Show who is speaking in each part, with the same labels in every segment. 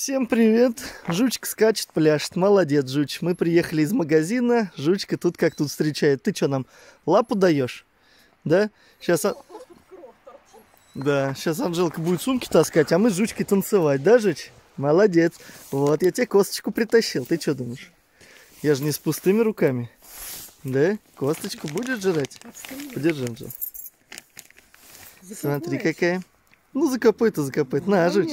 Speaker 1: Всем привет! Жучка скачет, пляшет. Молодец, Жуч. Мы приехали из магазина. Жучка тут как тут встречает. Ты что нам, лапу даешь? Да? Сейчас... А... Да, сейчас Анжелка будет сумки таскать, а мы с Жучкой танцевать, да, Жуч? Молодец. Вот, я тебе косточку притащил. Ты что думаешь? Я же не с пустыми руками. Да? Косточку будешь жрать? Подержи, Анжел. Смотри, какая. Ну, закопай-то, закопай. На, Жуч.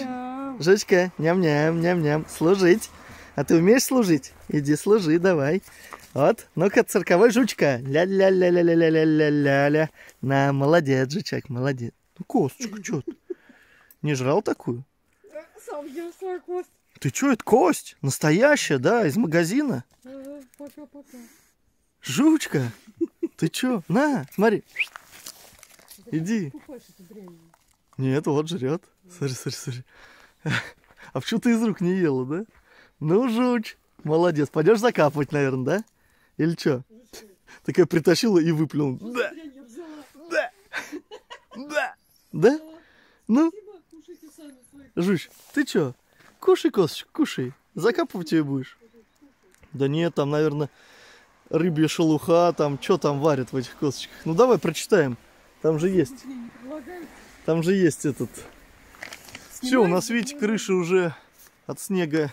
Speaker 1: Жучка, ням-ням, ням-ням. Служить. А ты умеешь служить? Иди служи, давай. Вот, ну-ка, цирковой жучка. Ля-ля-ля-ля-ля-ля-ля-ля-ля. На, молодец, жучак, молодец. Ну, косточку, что ты? Не жрал такую?
Speaker 2: Сам ел свою кость.
Speaker 1: Ты что, это кость? Настоящая, да, из магазина?
Speaker 2: Пока-пока.
Speaker 1: Жучка, ты что? На, смотри. Иди. Нет, вот жрет. Смотри, смотри, смотри. А почему ты из рук не ела, да? Ну, жуч, молодец. Пойдешь закапывать, наверное, да? Или что? Такая притащила и выплюнула. Да,
Speaker 2: Дрянь я взяла.
Speaker 1: да, да, да? Ну, жуч, ты что? Кушай, косточку, кушай. Закапывать ее будешь? Да нет, там, наверное, рыбья шелуха, там, что там варят в этих косточках? Ну, давай прочитаем. Там же есть. Там же есть этот. Все, у нас, видите, крыша уже от снега.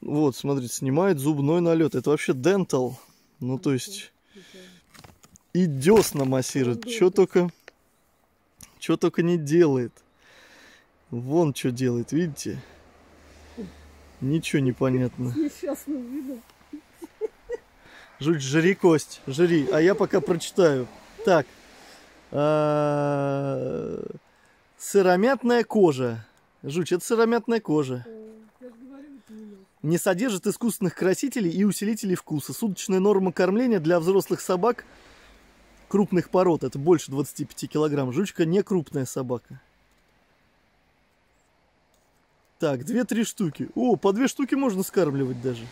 Speaker 1: Вот, смотрите, снимает зубной налет. Это вообще дентал. Ну, то есть и десна массирует. Что только, что только не делает. Вон что делает, видите? Ничего не понятно. Жуть, жри кость, жри. А я пока прочитаю. Так. Сыромятная кожа. Жуч, это сыромятная кожа.
Speaker 2: Не
Speaker 1: содержит искусственных красителей и усилителей вкуса. Суточная норма кормления для взрослых собак крупных пород. Это больше 25 килограмм. Жучка не крупная собака. Так, две-три штуки. О, по две штуки можно скармливать даже.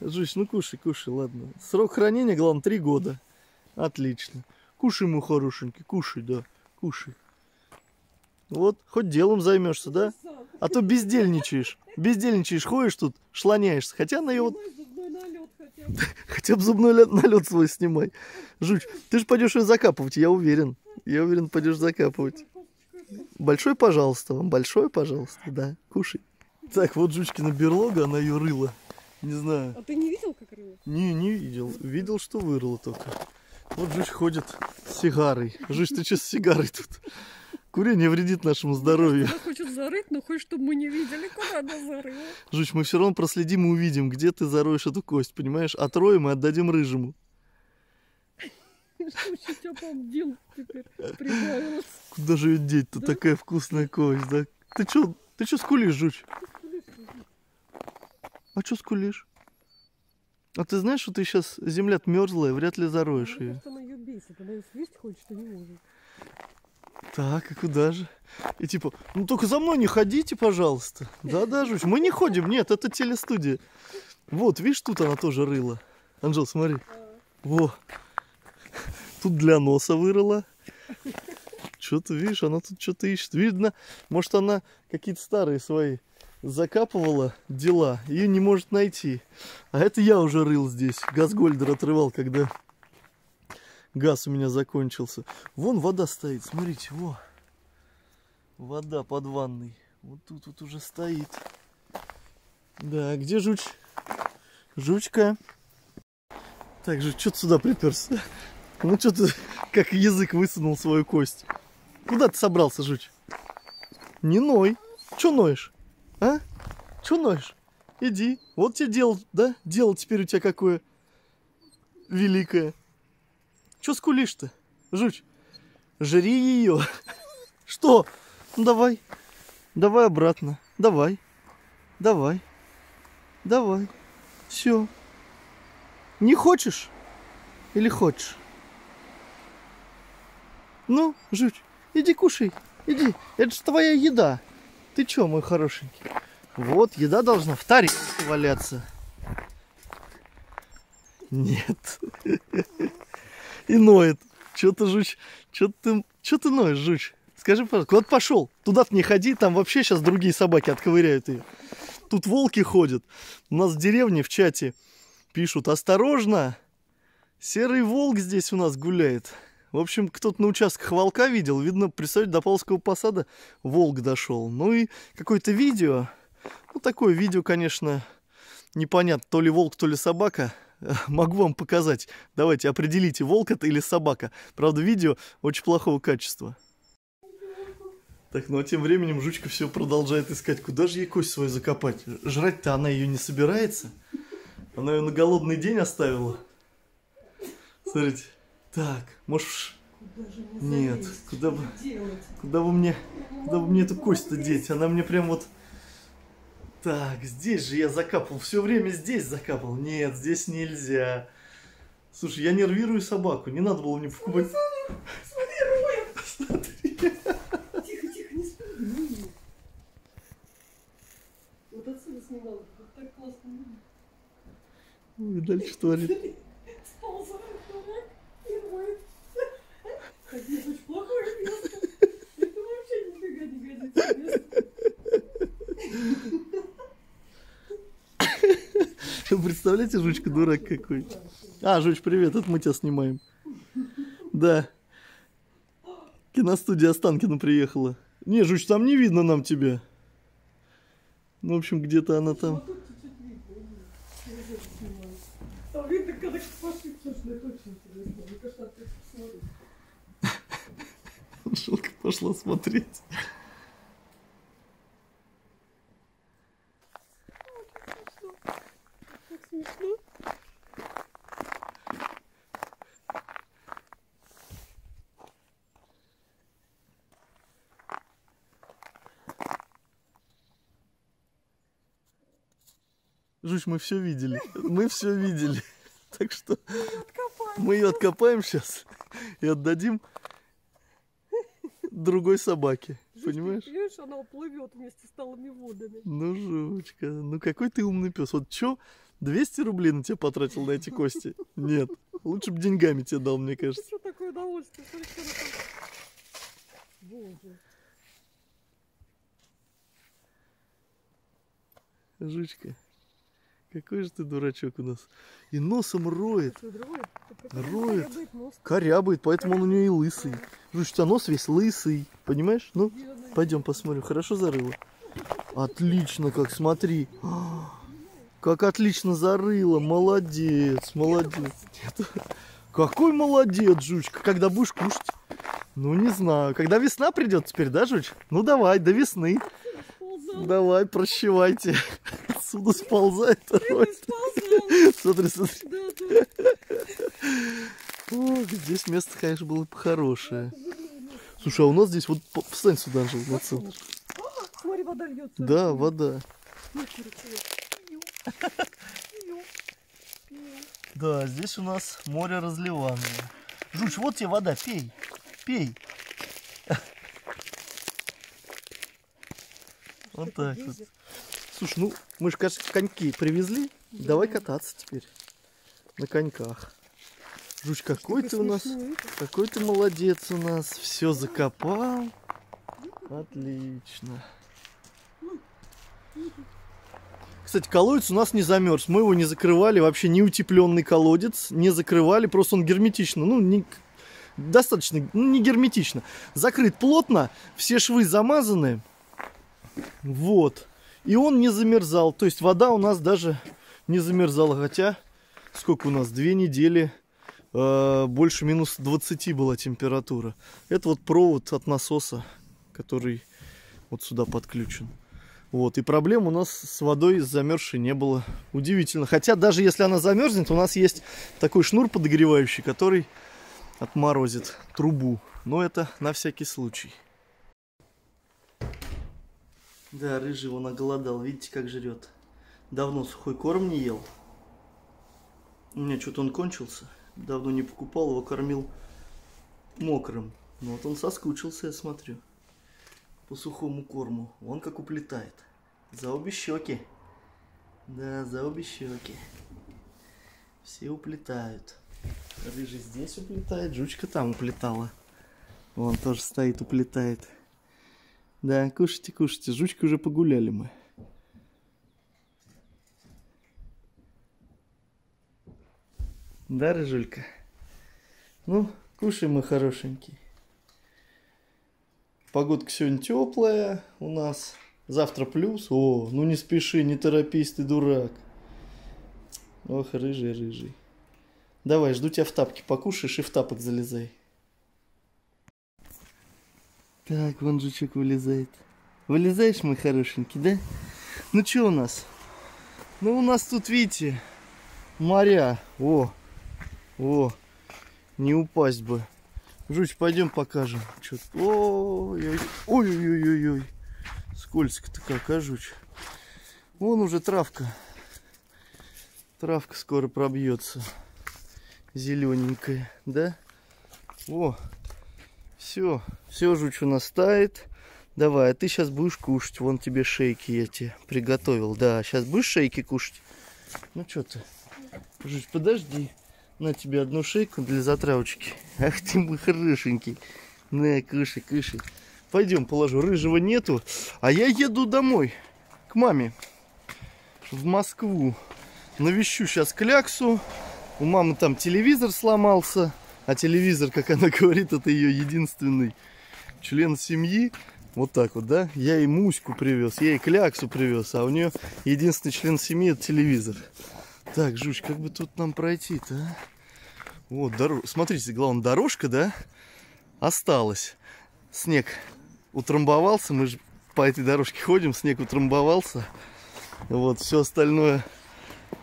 Speaker 1: Жуч, ну кушай, кушай, ладно. Срок хранения, главное, три года. Отлично. Кушай, мой хорошенький, кушай, да, кушай. Вот, хоть делом займешься, да? А то бездельничаешь. Бездельничаешь, ходишь тут, шлоняешься. Хотя на его,
Speaker 2: хотя бы.
Speaker 1: зубной налет свой снимай. Жуч, ты же пойдешь ее закапывать, я уверен. Я уверен, пойдешь закапывать. Большой, пожалуйста, вам большой, пожалуйста, да, кушай. Так, вот Жучкина берлога, она ее рыла. Не знаю.
Speaker 2: А ты не видел, как рыло?
Speaker 1: Не, не видел. Видел, что вырыло только. Вот Жуч ходит с сигарой. Жуч, ты что с сигарой тут? Курение вредит нашему здоровью.
Speaker 2: Она хочет зарыть, но хочет, чтобы мы не видели, куда она зарыла.
Speaker 1: Жуч, мы все равно проследим и увидим, где ты зароешь эту кость, понимаешь? Отроем и отдадим рыжему. Куда же ее деть-то? Такая вкусная кость, да? Ты что, ты что скулишь, Жуч? А что скулишь? А ты знаешь, что ты сейчас земля мерзлая, вряд ли зароешь ее.
Speaker 2: Может, она ее бесит, она ее съесть хочет, а не может.
Speaker 1: Так, и куда же? И типа, ну только за мной не ходите, пожалуйста. Да-да, Жуч, мы не ходим, нет, это телестудия. Вот, видишь, тут она тоже рыла. Анжел, смотри. Во. Тут для носа вырыла. Что-то, видишь, она тут что-то ищет. Видно, может, она какие-то старые свои закапывала дела и не может найти. А это я уже рыл здесь. Газгольдер отрывал, когда газ у меня закончился. Вон вода стоит, смотрите, во. Вода под ванной. Вот тут вот уже стоит. Да, где жуч? Жучка. Так, жуч, что ты сюда приперся? Ну что ты, как язык высунул свою кость? Куда ты собрался, жуч? Не ной. Че ноешь? Че ноешь? Иди. Вот тебе дело, да? Дело теперь у тебя какое великое. Че скулишь-то, жуч? Жри ее. Что? Ну давай. Давай обратно. Давай. Давай. Давай. Все. Не хочешь? Или хочешь? Ну, жуч, иди кушай. Иди. Это же твоя еда. Ты чё, мой хорошенький? Вот, еда должна в тарелке валяться. Нет. И ноет. Чё ты, жуч? Чё ты, чё ты ноешь, жуч? скажи, пожалуйста, куда ты пошел? Туда-то не ходи, там вообще сейчас другие собаки отковыряют ее. Тут волки ходят. У нас в деревне в чате пишут, осторожно, серый волк здесь у нас гуляет. В общем, кто-то на участках волка видел. Видно, представить, до Павловского посада волк дошел. Ну и какое-то видео. Ну, такое видео, конечно, непонятно, то ли волк, то ли собака. Могу вам показать. Давайте, определите, волк это или собака. Правда, видео очень плохого качества. Так, ну а тем временем жучка все продолжает искать. Куда же ей кость свою закопать? Жрать-то она ее не собирается. Она ее на голодный день оставила. Смотрите. Так, можешь...
Speaker 2: Куда же мне
Speaker 1: Нет, куда бы... Куда бы мне... Куда бы мне эту кость-то деть? Она мне прям вот... Так, здесь же я закапывал. Все время здесь закапывал. Нет, здесь нельзя. Слушай, я нервирую собаку. Не надо было мне покупать.
Speaker 2: Смотри, Роя! Тихо, тихо, не спи. Вот отсюда снимала. Вот так классно видно.
Speaker 1: Ой, дальше творит.
Speaker 2: Сползает дурак и роет. Так, здесь очень плохое место. Это вообще нифига не годится место.
Speaker 1: Представляете, жучка дурак какой. А, Жуч, привет, это мы тебя снимаем. Да. Киностудия Останкина приехала. Не, Жуч, там не видно нам тебя. Ну, в общем, где-то она там.
Speaker 2: Вот тут чуть-чуть видно. Через это снимаю. Там видно, когда пошли, слушай, это очень интересно. Ну-ка, что ты посмотри.
Speaker 1: Шелка пошла смотреть.
Speaker 2: Смешно.
Speaker 1: Жуч, мы все видели. Мы все видели. Так что мы ее откопаем сейчас и отдадим другой собаке. Понимаешь?
Speaker 2: Понимаешь, она уплывет вместе с талыми водами.
Speaker 1: Ну, жучка, ну какой ты умный пес. Вот чё, 200 рублей на тебя потратил на эти кости? Нет. Лучше бы деньгами тебе дал, мне кажется.
Speaker 2: что такое удовольствие? Смотри, что там. Боже.
Speaker 1: Жучка, какой же ты дурачок у нас. И носом роет, Роет.
Speaker 2: корябает
Speaker 1: поэтому он у нее и лысый. Жуч, у тебя нос весь лысый, понимаешь? Ну, пойдем посмотрим, хорошо зарыла? Отлично, как смотри. А, Как отлично зарыла, молодец, молодец. Нет. Какой молодец, Жучка, когда будешь кушать? Ну, не знаю. Когда весна придет теперь, да, Жуч? Ну, давай, до весны. Давай, прощевайте. Отсюда сползает. Смотри, смотри.
Speaker 2: Да,
Speaker 1: здесь место, конечно, было бы хорошее. Слушай, а у нас здесь вот встань сюда, Анжел, на центр.
Speaker 2: Смотри, вода льется.
Speaker 1: Да, вода. Да, здесь у нас море разливанное. Жуч, вот тебе вода, пей. Пей. Вот так вот. Слушай, ну мы же, кажется, коньки привезли. Давай кататься теперь. На коньках. Жуч, какой ты у нас, какой ты молодец у нас. Все закопал. Отлично. Кстати, колодец у нас не замерз. Мы его не закрывали. Вообще не утепленный колодец. Не закрывали. Просто он герметично. Ну, не, достаточно, ну, не герметично. Закрыт плотно. Все швы замазаны. Вот. И он не замерзал. То есть вода у нас даже не замерзала. Хотя, сколько у нас? Две недели. э, больше минус 20 была температура. Это вот провод от насоса, который вот сюда подключен. Вот, и проблем у нас с водой замерзшей не было. Удивительно. Хотя даже если она замерзнет, у нас есть такой шнур подогревающий, который отморозит трубу. Но это на всякий случай. Да, рыжий он оголодал. Видите, как жрет. Давно сухой корм не ел. У меня что-то он кончился. Давно не покупал, его кормил мокрым. Ну вот он соскучился, я смотрю по сухому корму. Он как уплетает. За обе щеки. Да, за обе щеки. Все уплетают. Рыжий здесь уплетает, жучка там уплетала. Вон тоже стоит, уплетает. Да, кушайте, кушайте. С уже погуляли мы. Да, Рыжулька? Ну, кушай, мой хорошенький. Погодка сегодня теплая у нас. Завтра плюс. О, ну не спеши, не торопись, ты дурак. Ох, рыжий, рыжий. Давай, жду тебя в тапке. Покушаешь и в тапок залезай. Так, вон жучок вылезает. Вылезаешь, мой хорошенький, да? Ну что у нас? Ну у нас тут, видите, моря. О, о, не упасть бы. Жуч, пойдем покажем. Чё Ой, ой, ой, ой, ой. Скользко-то как, а, жуч? Вон уже травка. Травка скоро пробьется. Зелененькая, да? О, все, все, жуч у. Давай, а ты сейчас будешь кушать. Вон тебе шейки я тебе приготовил. Да, сейчас будешь шейки кушать? Ну что ты? Жуч, подожди. На тебе одну шейку для затравочки. Ах ты мой хорошенький. На, кушай, кушай. Пойдем, положу. Рыжего нету. А я еду домой. К маме. В Москву. Навещу сейчас кляксу. У мамы там телевизор сломался. А телевизор, как она говорит, это ее единственный член семьи. Вот так вот, да? Я ей Муську привез, я ей Кляксу привез, а у нее единственный член семьи это телевизор. Так, Жуч, как бы тут нам пройти-то, а? Вот, дорож... смотрите, главное, дорожка, да, осталась. Снег утрамбовался, мы же по этой дорожке ходим, снег утрамбовался. Вот, все остальное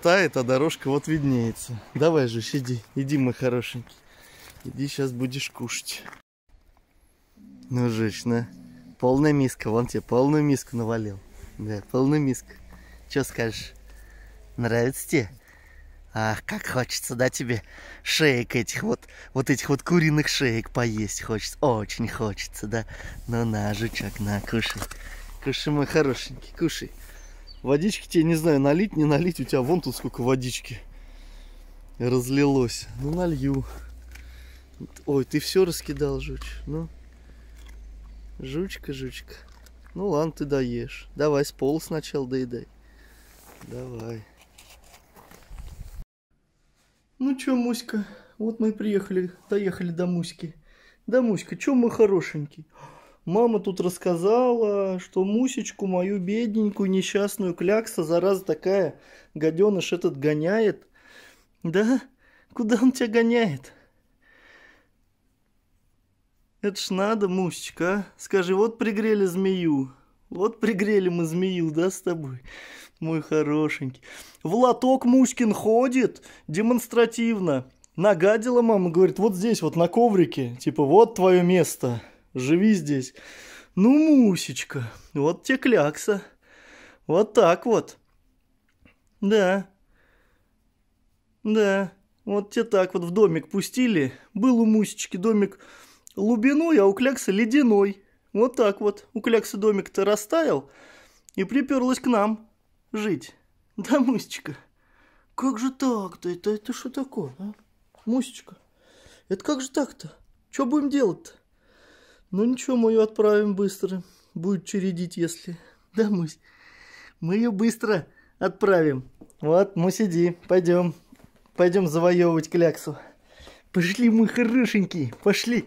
Speaker 1: тает, а дорожка вот виднеется. Давай же, иди, иди, мой хорошенький. Иди, сейчас будешь кушать. Ну, женщина, полная миска, вон тебе полную миску навалил. Да, полную миску. Что скажешь? Нравится тебе? Ах, как хочется, да, тебе шеек этих вот, вот этих вот куриных шеек поесть хочется. Очень хочется, да. Ну на, жучок, на, кушай. Кушай, мой хорошенький, кушай. Водички тебе, не знаю, налить, не налить. У тебя вон тут сколько водички разлилось. Ну, налью. Ой, ты все раскидал, жуч. Ну, жучка, жучка. Ну ладно, ты доешь. Давай с пола сначала доедай. Давай. Ну чё, Муська, вот мы и приехали, доехали до Муськи. Да, Муська, чё мой хорошенький? Мама тут рассказала, что Мусечку мою бедненькую несчастную клякса, зараза такая, гаденыш этот гоняет. Да? Куда он тебя гоняет? Это ж надо, Мусечка, а? Скажи, вот пригрели змею. Вот пригрели мы змею, да, с тобой? Мой хорошенький. В лоток Муськин ходит демонстративно. Нагадила мама, говорит, вот здесь, вот на коврике. Типа, вот твое место. Живи здесь. Ну, Мусечка, вот тебе клякса. Вот так вот. Да. Да. Вот тебе так вот в домик пустили. Был у Мусечки домик лубиной, а у кляксы ледяной. Вот так вот. У кляксы домик-то растаял и приперлась к нам жить. Да, Мусечка? Как же так-то? Это, это что такое, а? Мусечка, это как же так-то? Что будем делать-то? Ну ничего, мы ее отправим быстро. Будет чередить, если... Да, Мусь? Мы ее быстро отправим. Вот, Мусь, иди, пойдем. Пойдем завоевывать кляксу. Пошли, мы хорошенькие, пошли.